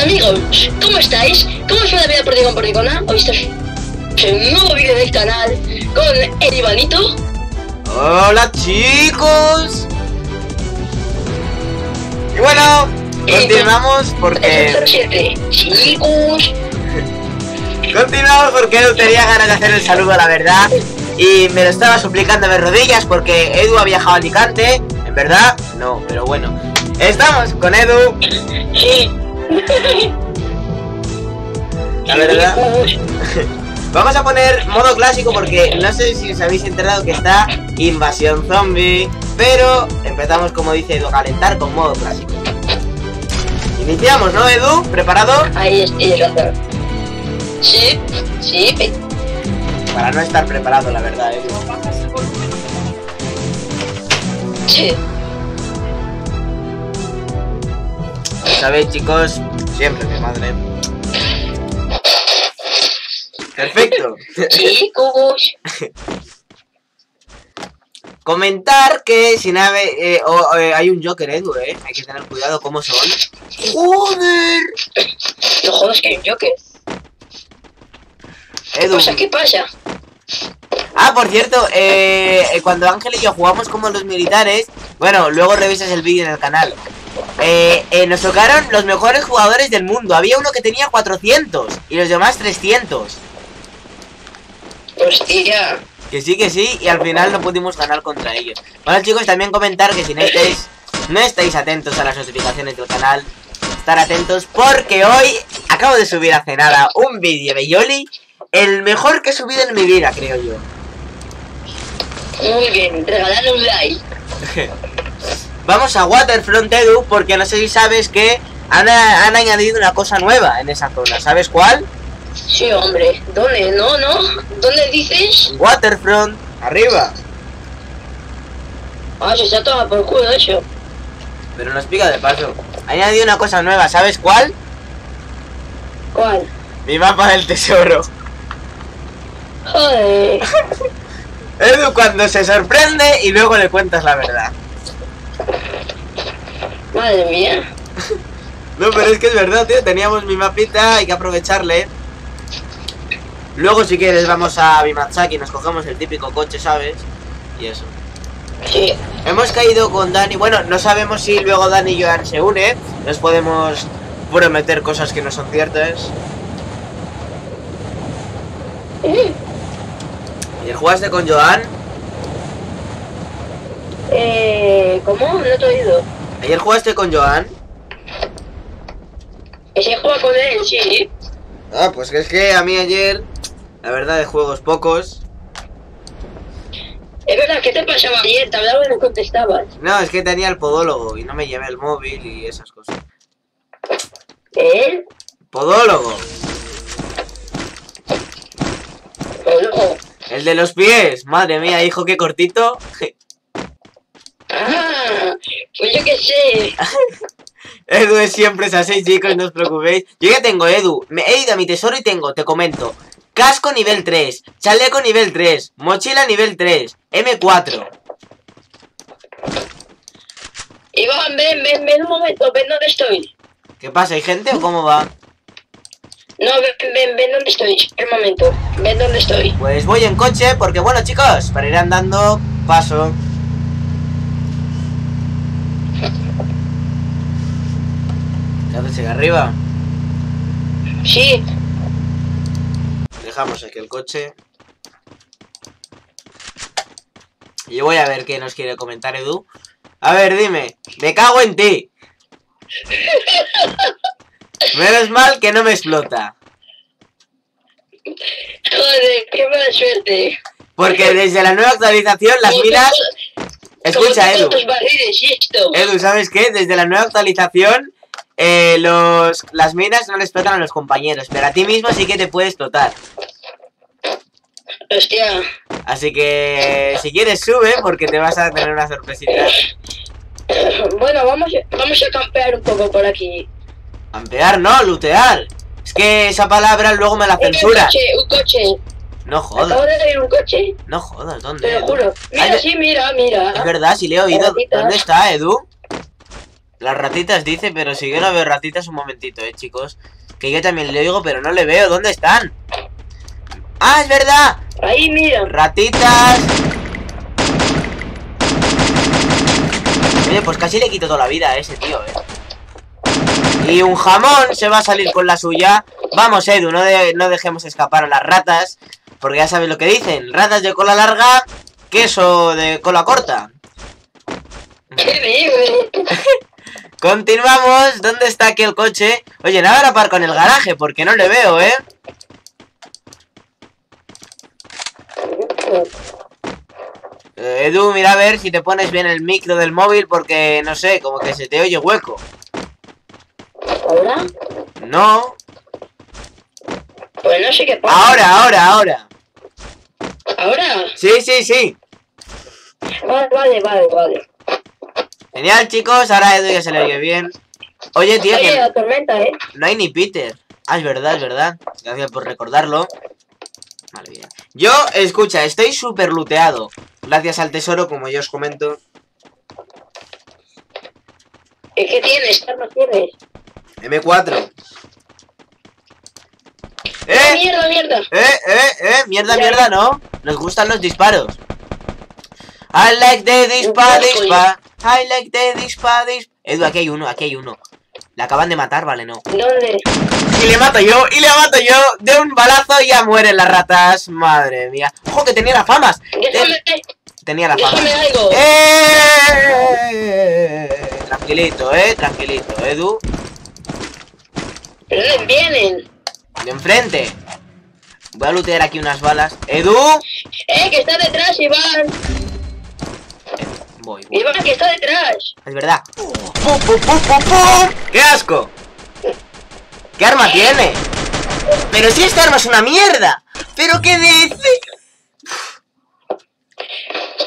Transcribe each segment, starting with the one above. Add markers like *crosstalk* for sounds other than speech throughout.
Hola amigos, ¿cómo estáis? ¿Cómo os va la vida por Porticona? Hoy estás en un nuevo vídeo del canal con el Ivanito. Hola chicos. Y bueno, continuamos porque... Chicos. *laughs* Continuamos porque Edu tenía ganas de hacer el saludo, la verdad. Y me lo estaba suplicando de rodillas porque Edu ha viajado a Alicante. ¿En verdad? No, pero bueno. Estamos con Edu. Sí. La verdad. *laughs* Vamos a poner modo clásico porque no sé si os habéis enterado que está invasión zombie. Pero empezamos, como dice Edu, calentar con modo clásico. Iniciamos, ¿no, Edu? ¿Preparado? Ahí estoy, Sí, sí. Para no estar preparado, la verdad, Edu. Sí. Sabéis, chicos, siempre mi madre. Perfecto. Chicos. *laughs* Comentar que si nave eh, eh, hay un Joker Edu, eh. Hay que tener cuidado cómo son. ¡Joder! No jodas que hay un Joker. Edu. ¿Qué pasa? ¿Qué pasa? Ah, por cierto, eh, cuando Ángel y yo jugamos como los militares, bueno, luego revisas el vídeo en el canal. Eh, eh, nos tocaron los mejores jugadores del mundo. Había uno que tenía 400 y los demás 300. Hostia. Que sí, que sí, y al final no pudimos ganar contra ellos. Bueno, chicos, también comentar que si no estáis, no estáis atentos a las notificaciones del canal, estar atentos porque hoy acabo de subir hace nada un vídeo de Yoli, el mejor que he subido en mi vida, creo yo. Muy bien, regalarle un like. *laughs* Vamos a Waterfront Edu porque no sé si sabes que han, han añadido una cosa nueva en esa zona. ¿Sabes cuál? Sí, hombre. ¿Dónde? No, no. ¿Dónde dices? Waterfront, arriba. Ah, se está todo por culo eso. Pero no explica de paso. Ha añadido una cosa nueva, ¿sabes cuál? ¿Cuál? Mi mapa del tesoro. Joder. *laughs* Edu cuando se sorprende y luego le cuentas la verdad. Madre mía. No, pero es que es verdad, tío. Teníamos mi mapita, hay que aprovecharle. Luego, si quieres, vamos a Bimatsaki y nos cogemos el típico coche, ¿sabes? Y eso. Sí. Hemos caído con Dani. Bueno, no sabemos si luego Dani y Joan se une. Nos podemos prometer cosas que no son ciertas. ¿Y jugaste con Joan? Eh, ¿Cómo? No te he oído. ¿Ayer jugaste con Joan? Ese juega con él, sí. Ah, pues es que a mí ayer, la verdad, de juegos pocos. Es verdad, ¿qué te pasaba ayer? Te hablaba y no contestabas. No, es que tenía el podólogo y no me llevé el móvil y esas cosas. ¿Eh? Podólogo. Podólogo. El de los pies. Madre mía, hijo, qué cortito. Pues yo qué sé. *laughs* Edu es siempre es así, chicos, no os preocupéis. Yo ya tengo Edu. Me he ido a mi tesoro y tengo, te comento. Casco nivel 3, chaleco nivel 3, mochila nivel 3, M4. Iván, ven, ven, ven un momento, ven dónde estoy. ¿Qué pasa? ¿Hay gente o cómo va? No, ven, ven, ven dónde estoy. Un momento, ven dónde estoy. Pues voy en coche porque, bueno, chicos, para ir andando, paso. ¿Qué aquí arriba? Sí. Dejamos aquí el coche. Y voy a ver qué nos quiere comentar Edu. A ver, dime. Me cago en ti. Menos mal que no me explota. Joder, qué mala suerte. Porque desde la nueva actualización las minas... Escucha, Edu. Edu, ¿sabes qué? Desde la nueva actualización eh, los, las minas no le explotan a los compañeros, pero a ti mismo sí que te puede explotar. Hostia. Así que si quieres sube porque te vas a tener una sorpresita. Bueno, vamos, vamos a campear un poco por aquí. Campear, no, lootear. Es que esa palabra luego me la censura. Un coche, un coche. No jodas. Acabo de leer un coche. No jodas, ¿dónde? Te lo juro. Mira, Ay, sí, mira, mira. Es verdad, si le he oído. ¿Dónde está, Edu? Las ratitas dice, pero si yo no veo ratitas un momentito, eh, chicos. Que yo también le oigo, pero no le veo. ¿Dónde están? ¡Ah, es verdad! Ahí, mira. Ratitas. Oye, pues casi le quito toda la vida a ese tío, eh. Y un jamón se va a salir con la suya. Vamos, Edu, no, de- no dejemos escapar a las ratas. Porque ya sabes lo que dicen. Ratas de cola larga, queso de cola corta. *laughs* Continuamos. ¿Dónde está aquí el coche? Oye, nada la parco en el garaje porque no le veo, ¿eh? Eh, Edu, mira a ver si te pones bien el micro del móvil porque, no sé, como que se te oye hueco. ¿Ahora? No. Pues no sé qué pasa. Ahora, ahora, ahora. ¿Ahora? Sí, sí, sí. Vale, vale, vale, vale. Genial, chicos. Ahora Edu ya se le oye bien. Oye, tío, Oye, que la tormenta, ¿eh? no hay ni Peter. Ah, es verdad, es verdad. Gracias por recordarlo. Vale, bien. Yo, escucha, estoy súper looteado. Gracias al tesoro, como yo os comento. ¿Y qué tienes? ¿Qué arma tienes? M4. ¡Ah, ¡Eh! mierda, mierda! ¡Eh, eh, eh! Mierda, mierda, no. Nos gustan los disparos. I like the dispar, dispar. I like the dispar, dispar. Edu, aquí hay uno, aquí hay uno. Le acaban de matar, vale, no. ¿Dónde? Y le mato yo, y le mato yo. De un balazo y ya mueren las ratas. Madre mía. ¡Ojo, que tenía las famas! Déjame, Tenía las famas. déjame algo. ¡Eh! Tranquilito, eh, tranquilito, Edu. ¿Pero vienen? De enfrente. Voy a lootear aquí unas balas. Edu. ¡Eh, que está detrás, Iván! Voy, voy. ¡Iván, que está detrás! Es verdad. ¡Pum, pum, pum, pum, pum! ¡Qué asco! ¿Qué arma tiene? Pero si esta arma es una mierda. ¿Pero qué dice?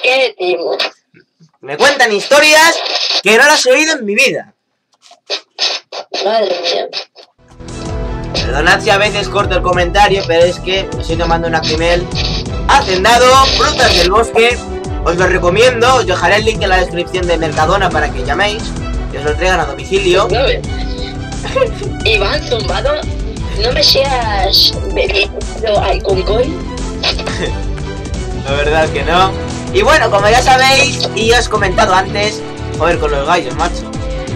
¿Qué, Timo? Me cuentan historias que no las he oído en mi vida. Madre mía. Perdonad si a veces corto el comentario, pero es que me estoy tomando una crimel. Hacendado, frutas del bosque. Os lo recomiendo, os dejaré el link en la descripción de Mercadona para que llaméis y os lo traigan a domicilio. No, ve. *laughs* Iván, zumbado, no me seas bebiendo alcohol. *laughs* La verdad que no. Y bueno, como ya sabéis, y os he comentado antes, joder con los gallos, macho.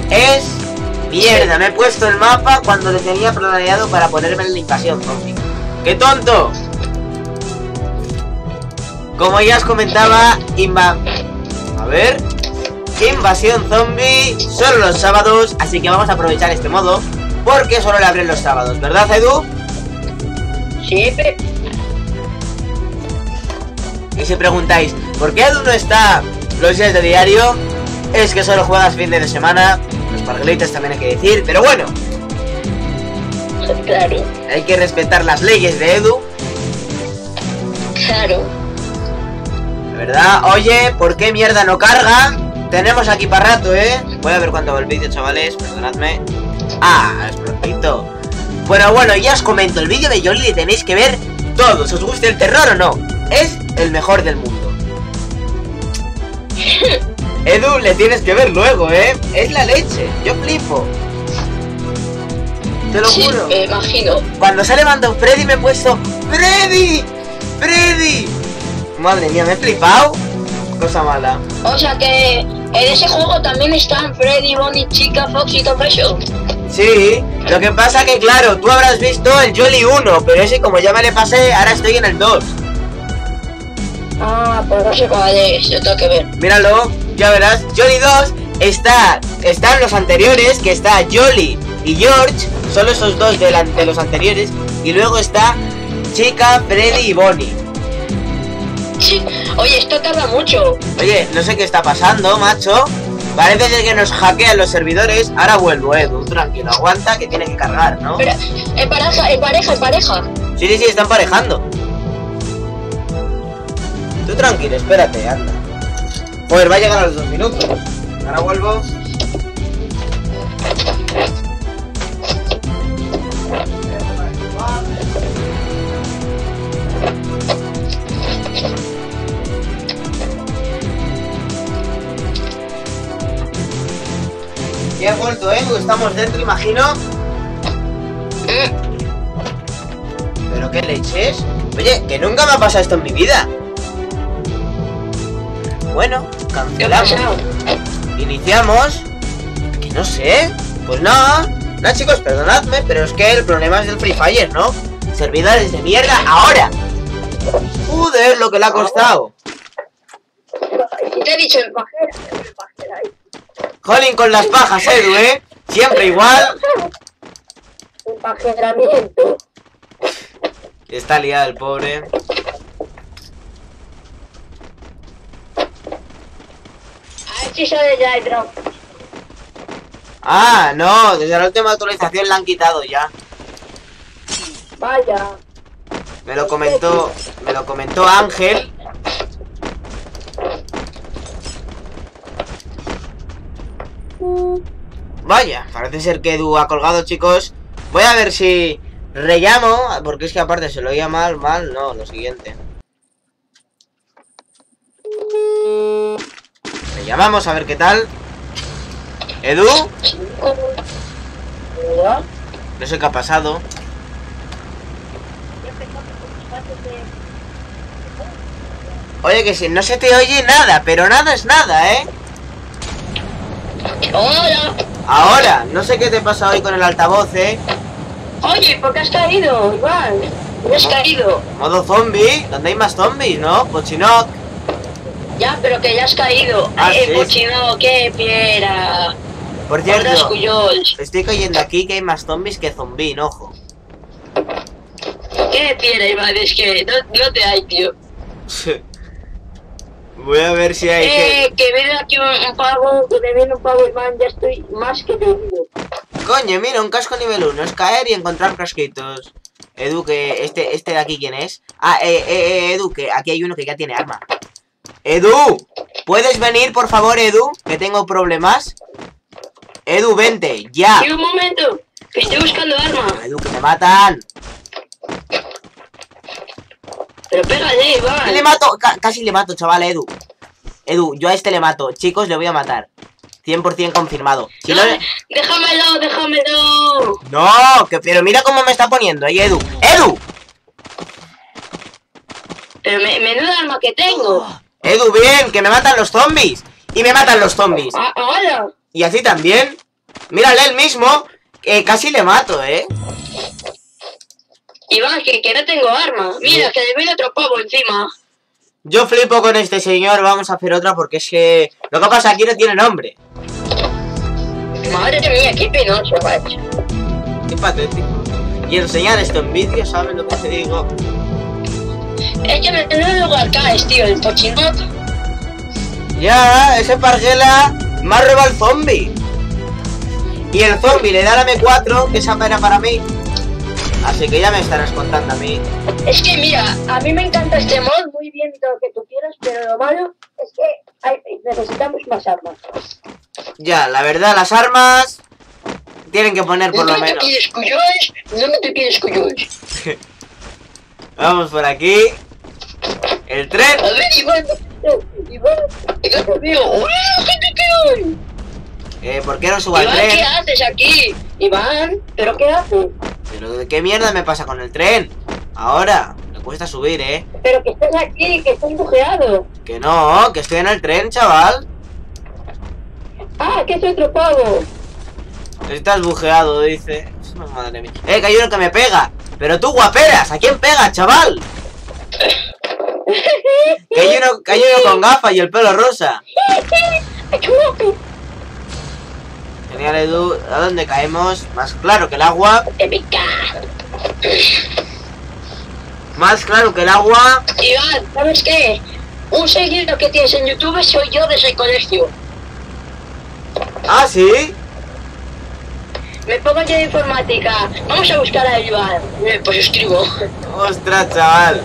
Es mierda, me he puesto el mapa cuando lo tenía planeado para ponerme en la invasión zombie. ¡Qué tonto! Como ya os comentaba, inva... A ver... Invasión zombie solo los sábados, así que vamos a aprovechar este modo, porque solo le abren los sábados, ¿verdad, Edu? Siempre. Y si preguntáis, ¿por qué Edu no está los días de diario? Es que solo juegas fin de semana, los también hay que decir, pero bueno, Claro, hay que respetar las leyes de Edu, claro. verdad. Oye, ¿por qué mierda no carga? Tenemos aquí para rato, ¿eh? Voy a ver cuándo va el vídeo, chavales, perdonadme. Ah, es prontito. Bueno, bueno, ya os comento, el vídeo de Jolly le tenéis que ver todos, os guste el terror o no. Es el mejor del mundo. *laughs* Edu, le tienes que ver luego, ¿eh? Es la leche, yo flipo. Te lo Sí, juro. me imagino. Cuando se ha levantado Freddy me he puesto ¡Freddy! ¡Freddy! Madre mía, me he flipado. Cosa mala. O sea que en ese juego también están Freddy, Bonnie, Chica, Fox y todo eso. Sí, lo que pasa que claro, tú habrás visto el Jolly 1, pero ese como ya me le pasé, ahora estoy en el 2. Ah, pues no sé cuál es, yo tengo que ver. Míralo, ya verás, Jolly 2 está, están los anteriores, que está Jolly y George, solo esos dos de, la- de los anteriores, y luego está Chica, Freddy y Bonnie. Sí. Oye, esto tarda mucho. Oye, no sé qué está pasando, macho. Parece ser que nos hackean los servidores. Ahora vuelvo, Edu. Tranquilo, aguanta que tiene que cargar, ¿no? Pero, en pareja, en pareja, en pareja. Sí, sí, sí, están parejando. Tú tranquilo, espérate, anda. Joder, va a llegar a los dos minutos. Ahora vuelvo. Bien, Facebook, estamos dentro, imagino. ¿Pero qué leches? Oye, que nunca me ha pasado esto en mi vida. Bueno, ¿Qué ha cancelamos. Iniciamos. Que no sé. Pues nada. Nada, chicos, perdonadme, pero es que el problema es del Free Fire, ¿no? Servidores de mierda ahora. Joder, lo que le ha costado. Te he dicho el pajero. Jolín con las pajas, Edu, ¿eh? Siempre igual. Un pajeramiento. Está liado el pobre. Drop. Ah, no, desde la última actualización la han quitado ya. Vaya. Me lo comentó, me lo comentó Ángel. Vaya, parece ser que Edu ha colgado, chicos. Voy a ver si rellamo, porque es que aparte se lo oía mal, mal, no, lo siguiente. Rellamamos a ver qué tal. Edu, no sé qué ha pasado. Oye, que si no se te oye nada, pero nada es nada, ¿eh? Hola. Ahora, no sé qué te pasa hoy con el altavoz, ¿eh? Oye, ¿por qué has caído, Iván? ¿Por qué has caído? Modo zombie, donde hay más zombies, ¿no? Pochinoc. Ya, pero que ya has caído. Ah, eh, sí. Pochino, qué piedra. Por cierto, estoy cayendo aquí que hay más zombies que zombie, ojo. Qué piedra, Iván. Es que no, no te hay, tío. *laughs* Voy a ver si hay que... Eh, que viene aquí un, un pavo, que me viene un pavo, Iván. Ya estoy más que perdido. Coño, mira, un casco nivel 1, es caer y encontrar casquitos. Edu, que este, este de aquí, ¿quién es? Ah, eh, eh, eh, Edu, que aquí hay uno que ya tiene arma. Edu, ¿puedes venir, por favor, Edu? Que tengo problemas. Edu, vente, ya. Sí, un momento. Que estoy buscando arma. Edu, que me matan. Pero pégale, Iván. Le mato, ca- casi le mato, chaval, Edu. Edu, yo a este le mato. Chicos, le voy a matar. 100% confirmado. Si no... No, déjamelo, déjamelo. No, que, pero mira cómo me está poniendo ahí, Edu. ¡Edu! Pero me, menuda arma que tengo. Edu, bien, que me matan los zombies. Y me matan los zombies. Ah, hola. Y así también. Mírale el mismo. Casi le mato, ¿eh? Iván, que, que no tengo arma. Mira, que le viene otro pavo encima. Yo flipo con este señor. Vamos a hacer otra porque es que... Lo que pasa aquí no tiene nombre. Madre mía, qué penoso, macho. Qué patético. Y enseñar esto en vídeo, ¿sabes lo que te digo? Es que en el lugar caes, tío, el pochinot. Ya, ese parguela me ha robado el zombie. Y el zombie le da la M4, que esa era para mí. Así que ya me estarás contando a mí. Es que mira, a mí me encanta este mod, muy bien y todo lo que tú quieras, pero lo malo es que hay- necesitamos más armas. Ya, la verdad, las armas tienen que poner por lo ¿No te menos. quieres cuyos? ¿No te quieres cuyos? *laughs* Vamos por aquí. El tren. A ver, Iván, Iván. Eh, ¿Por qué no subo al Iván, ¿qué tren? haces aquí? Iván, ¿pero qué haces? Pero ¿de qué mierda me pasa con el tren? Ahora, me cuesta subir, ¿eh? Pero que estás aquí, que estás bujeado. Que no, que estoy en el tren, chaval. Ah, que es otro pavo. Estás bujeado, dice. Madre mía. Eh, que hay uno que me pega. Pero tú, guaperas, ¿a quién pega, chaval? Que hay uno, que hay uno con gafas y el pelo rosa. Genial, Edu. ¿A dónde caemos? Más claro que el agua. Más claro que el agua. Iván, ¿sabes qué? Un seguidor que tienes en YouTube soy yo de ese colegio. Ah, sí. Me pongo yo de informática. Vamos a buscar a Iván. Eh, Pues escribo. Ostras, chaval.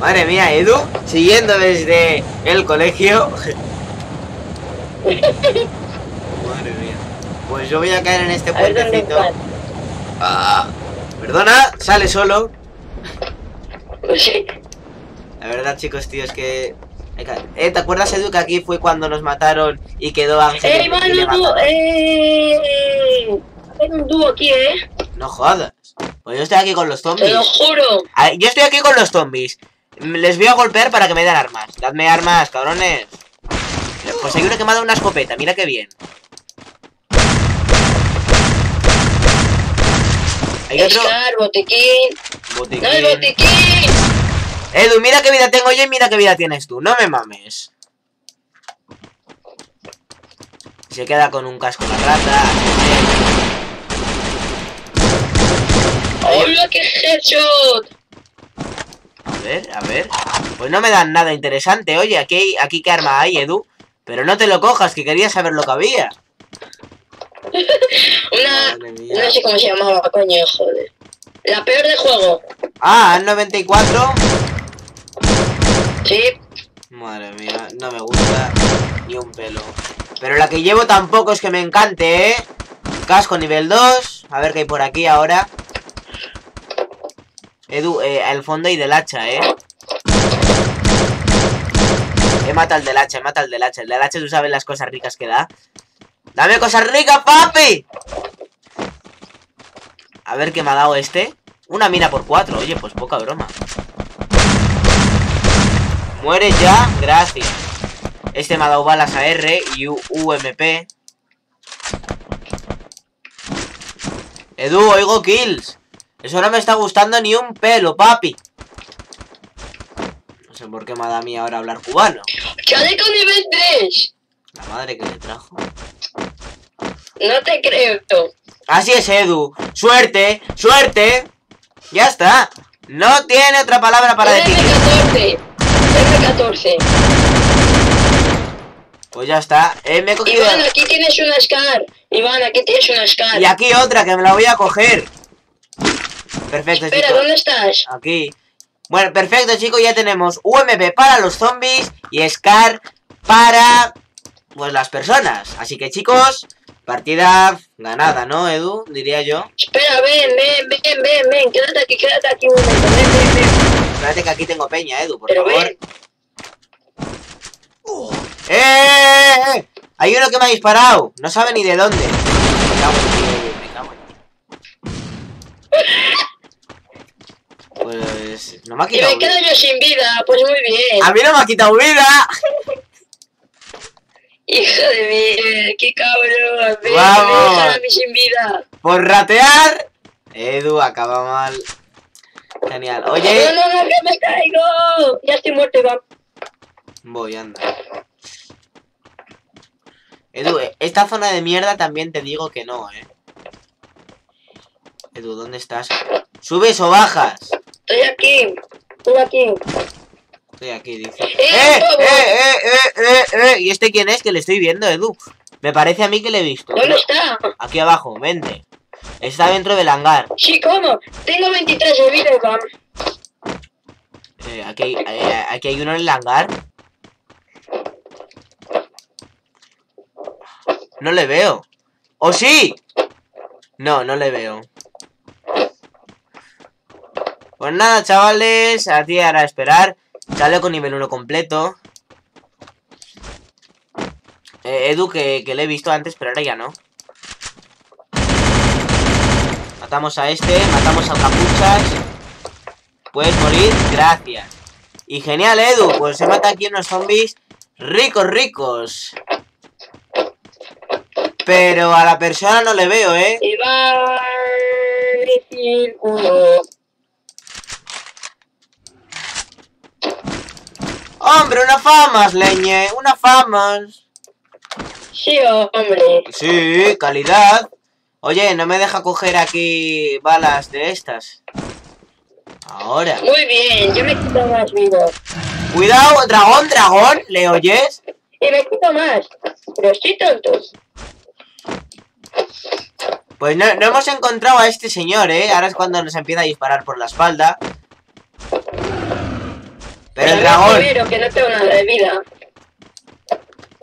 Madre mía, Edu, siguiendo desde el colegio. *laughs* Madre mía. Pues yo voy a caer en este puentecito. Ah, perdona, sale solo. Pues sí. La verdad, chicos, tío, es que- Eh, ¿te acuerdas, Edu, que aquí fue cuando nos mataron y quedó Ángel? ¡Eh, un dúo! mataron? ¡Eh! Hay un dúo aquí, ¿eh? No jodas. Pues yo estoy aquí con los Te zombies. lo juro. Ah, Yo estoy aquí con los zombies. Les voy a golpear para que me den armas. Dadme armas, cabrones. Pues hay uno que me ha dado una escopeta, mira qué bien. Hay otro botiquín. botiquín. ¡No el botiquín! Edu, mira qué vida tengo yo y mira qué vida tienes tú. No me mames. Se queda con un casco la rata. ¡Hola, qué headshot! A ver, a ver. Pues no me dan nada interesante. Oye, aquí, aquí qué arma hay, Edu. Pero no te lo cojas, que quería saber lo que había. *laughs* Una... No sé cómo se llamaba, coño, joder. La peor del juego. Ah, 94. Sí. Madre mía, no me gusta ni un pelo. Pero la que llevo tampoco es que me encante, ¿eh? Casco nivel 2. A ver qué hay por aquí ahora. Edu, eh, al fondo y del hacha, ¿eh? He matado al del hacha, he matado al del hacha. El del hacha, tú sabes las cosas ricas que da. ¡Dame cosas ricas, papi! A ver qué me ha dado este. Una mina por cuatro. Oye, pues poca broma. Muere ya, gracias. Este me ha dado balas AR y U- UMP. Edu, oigo kills. Eso no me está gustando ni un pelo, papi. No sé por qué me ha dado a mí ahora hablar cubano. ¡Chaleco nivel 3! La madre que le trajo. No te creo. Así es, Edu. Suerte, suerte. Ya está. No tiene otra palabra para decir. M14. M14. Pues ya está. Eh, me he cogido... Iván, aquí tienes una Scar. Iván, aquí tienes una Scar. Y aquí otra que me la voy a coger. Perfecto, Espera, chicos. ¿dónde estás? Aquí. Bueno, perfecto, chicos. Ya tenemos UMP para los zombies y Scar para pues las personas. Así que, chicos, partida ganada, ¿no, Edu? Diría yo. Espera, ven, ven, ven, ven, ven. Quédate aquí, quédate aquí un momento. Ven, ven, ven. Espérate que aquí tengo peña, Edu, por Pero favor. ven. ¡Eh, eh, eh! Hay uno que me ha disparado. No sabe ni de dónde. Me cago en me cago en ti. Pues no me ha Y quitado me quedo yo sin vida. Pues muy bien. A mí no me ha quitado vida. *laughs* Hijo de mí, qué cabrón. Ven, Vamos. me a mí sin vida. Por ratear. Edu acaba mal. Genial. No, Oye. no, no, que me caigo. Ya estoy muerto, Iván. Voy, anda. Edu, eh, esta zona de mierda también te digo que no, eh. Edu, ¿dónde estás? ¿Subes o bajas? Estoy aquí. Estoy aquí. Estoy aquí, dice. ¡Eh, ¡Eh, favor! eh, eh, eh, eh, eh! ¿Y este quién es? Que le estoy viendo, Edu. Me parece a mí que le he visto. ¿Dónde está? Aquí abajo, vente. Está dentro del hangar. Sí, ¿cómo? Tengo 23 de vida, Iván. Eh, aquí, hay, eh, aquí hay uno en el hangar. No le veo. ¿O sí? No, no le veo. Pues nada, chavales. A ti ahora esperar. Sale con nivel 1 completo. Eh, Edu, que, que le he visto antes, pero ahora ya no. Matamos a este, matamos al capuchas. Puedes morir, gracias. Y genial, Edu, pues se mata aquí unos zombies ricos, ricos. Pero a la persona no le veo, ¿eh? Iván. Círculo. ¡Hombre, una famas, leñe! ¡Una famas! Sí, hombre. Sí, calidad. Oye, no me deja coger aquí balas de estas. Ahora. Muy bien, yo me quito más vida. Cuidado, dragón, dragón, ¿le oyes? Y me quito más. Pero estoy tonto. Pues no, no hemos encontrado a este señor, ¿eh? Ahora es cuando nos empieza a disparar por la espalda. Pero el dragón... Primero, que no tengo nada de vida.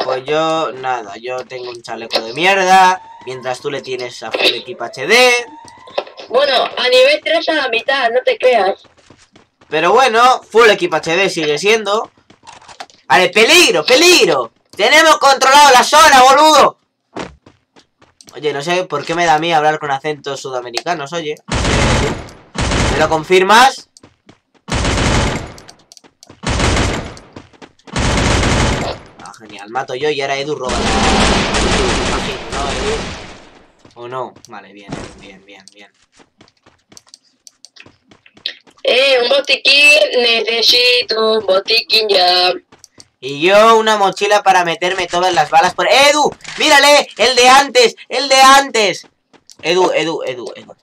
Pues yo, nada, yo tengo un chaleco de mierda. Mientras tú le tienes a full equipo HD. Bueno, a nivel 3 a la mitad, no te creas. Pero bueno, full equipo HD sigue siendo. Vale, peligro, peligro. Tenemos controlado la zona, boludo. Oye, no sé por qué me da a mí hablar con acentos sudamericanos, oye. ¿Me lo confirmas? Ah, genial. Mato yo y ahora Edu roba. Imagino, ¿no, Edu? ¿O no? Vale, bien, bien, bien, bien. Eh, un botiquín, necesito un botiquín ya. Y yo una mochila para meterme todas las balas por... ¡Edu! ¡Mírale! ¡El de antes! ¡El de antes! Edu, Edu, Edu, Edu.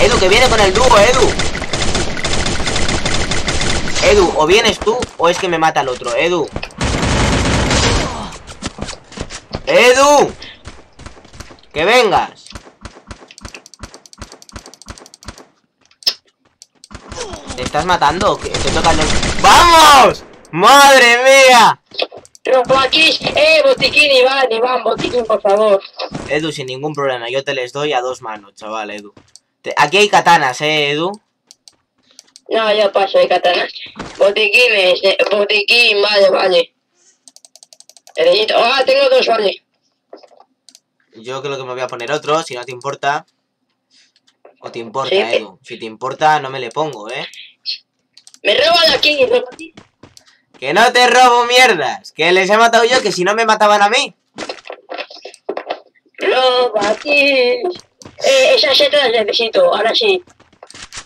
Edu, que viene con el dúo, Edu. Edu, o vienes tú o es que me mata el otro. Edu. Edu. Que vengas. ¿Te estás matando? ¿Qué? ¿Te tocan los... ¡Vamos! ¡Madre mía! Aquí, eh, botiquín, Iván, Iván, botiquín, por favor. Edu, sin ningún problema, yo te les doy a dos manos, chaval, Edu. Te- Aquí hay katanas, ¿eh, Edu? No, ya paso de katana. Botiquines, eh, botiquín, vale, vale. Necesito, ah, tengo dos, vale. Yo creo que me voy a poner otro, si no te importa. O te importa, Sí. Edu. Si te importa, no me le pongo, ¿eh? Me roban aquí, roban aquí. Que no te robo mierdas. Que les he matado yo, que si no me mataban a mí. Roba aquí. Eh, esas setas las necesito, ahora sí.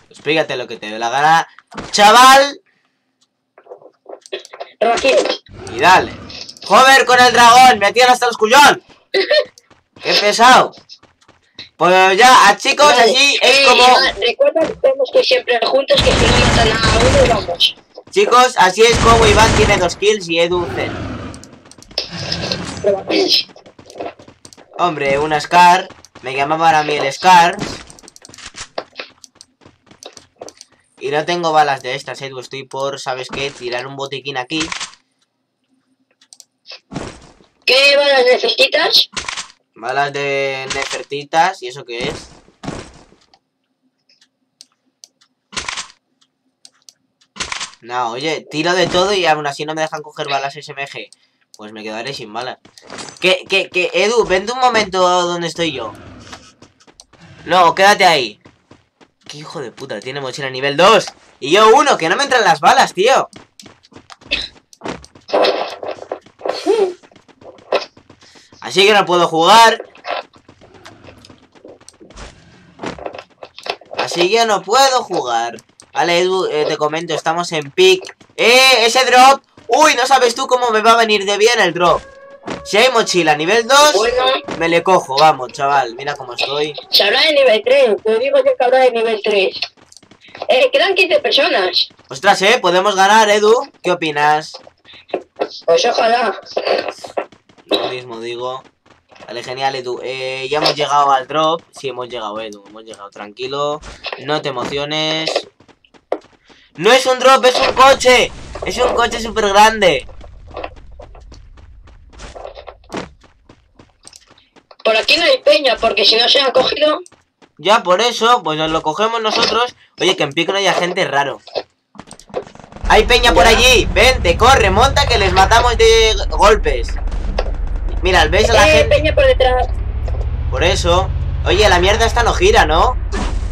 Pues fíjate lo que te dé la gana. Chaval, Roba aquí. y dale. Joder con el dragón, me tiran hasta los cuyón. *laughs* Qué pesado. Pues ya, a chicos, Vale. así es Eh, como... Recuerda que tenemos que ir siempre juntos, que si a uno, vamos. Chicos, así es como Iván tiene dos kills y Edu cero. Hombre, una Scar. Me llamaban a mí el Scar. Y no tengo balas de estas, Edu. Estoy por, ¿sabes qué? Tirar un botiquín aquí. ¿Qué balas necesitas? Balas de Nefertitas. ¿Y eso qué es? No, oye, tiro de todo y aún así no me dejan coger balas SMG. Pues me quedaré sin balas. Que, que, que, Edu, vente un momento donde estoy yo. No, quédate ahí. Qué hijo de puta, tiene mochila nivel 2. Y yo uno, que no me entran las balas, tío. Así que no puedo jugar. Así que no puedo jugar. Vale, Edu, eh, te comento, estamos en pick. ¡Eh! Ese drop. Uy, no sabes tú cómo me va a venir de bien el drop. Si hay mochila nivel 2, Bueno, me le cojo, vamos, chaval. Mira cómo estoy. se habrá de nivel 3. Te digo que habrá de nivel 3. Eh, quedan 15 personas. Ostras, eh, podemos ganar, Edu. ¿Qué opinas? Pues ojalá. Lo mismo digo. Vale, genial, Edu. Eh, ya hemos llegado al drop. Sí, hemos llegado, Edu. Hemos llegado, tranquilo. No te emociones. No es un drop, es un coche. Es un coche súper grande. Por aquí no hay peña, porque si no se han cogido. Ya, por eso, pues nos lo cogemos nosotros. Oye, que en pico no haya gente raro. Hay peña por allí. Vente, corre, monta que les matamos de golpes. Mira, ¿ves a la Eh, gente? peña por detrás. Por eso. Oye, la mierda esta no gira, ¿no?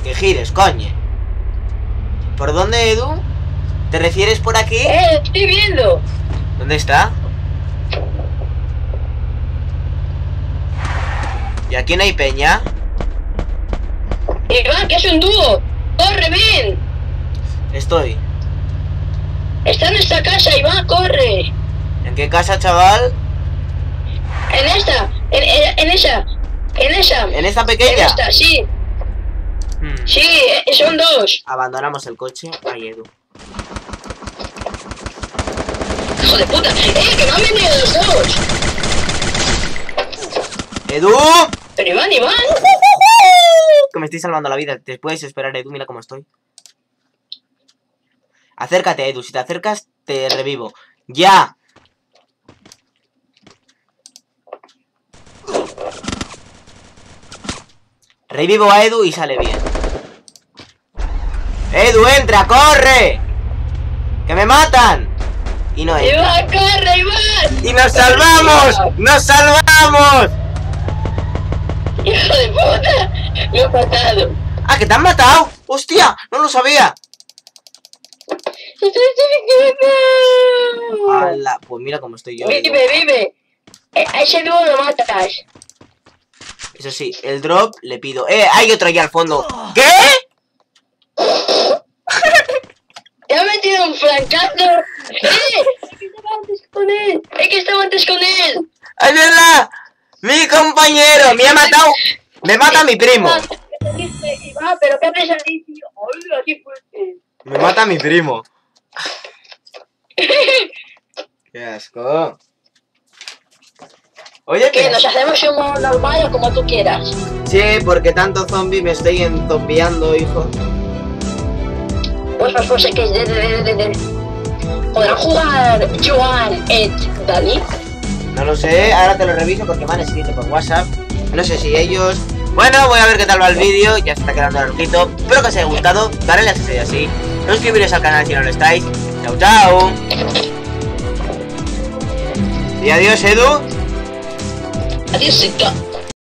Que gires, coño. ¿Por dónde, Edu? ¿Te refieres por aquí? Eh, estoy viendo. ¿Dónde está? ¿Y aquí no hay peña? Iván, que es un dúo. Corre, ven. Estoy. Está en esta casa, Iván, corre. ¿En qué casa, chaval? En esta, en, en- en esa, en esa. ¿En esta En pequeña? esta, sí. Hmm. Sí, eh, son dos. Abandonamos el coche. Ay, Edu. Hijo de puta. Eh, que me han venido los dos. ¡Edu! Pero Iván, Iván. Que me estoy salvando la vida. Te puedes esperar, Edu. Mira cómo estoy. Acércate, Edu. Si te acercas, te revivo. ¡Ya! Revivo a Edu y sale bien. ¡Edu, entra! ¡Corre! ¡Que me matan! Y no es. ¡Iván, corre, Iván! ¡Y nos salvamos! ¡Nos salvamos! ¡Hijo de puta! Me he matado. ¡Ah, que te han matado! ¡Hostia! ¡No lo sabía! ¡Hala! Pues mira cómo estoy yo. Vive, vive. Eh, A ese dúo lo matas. Eso sí, el drop le pido. ¡Eh! Hay otro allá al fondo. ¿Qué? *laughs* Te ha metido un flancazo. ¡Eh! Es que estaba antes con él. Es que estaba antes con él. ¡Es verdad! ¡Mi compañero! ¡Me ha matado! ¡Me mata mi primo! Iván, pero ¿qué qué fuerte. ¡Me mata mi primo! *laughs* ¡Qué asco! Oye, Que nos hacemos un normal o como tú quieras. Sí, porque tanto zombie me estoy enzombiando, hijo. Pues pues pues es que es de, de, de, de. ¿Podrán jugar Joan et Dali? No lo sé, ahora te lo reviso porque me han escrito por WhatsApp. No sé si ellos... Bueno, voy a ver qué tal va el vídeo, ya se está quedando larguito. Espero que os haya gustado, darle like si es así. Suscribiros al canal si no lo estáis. Chao, chao. Y adiós, Edu. Adiós, chica.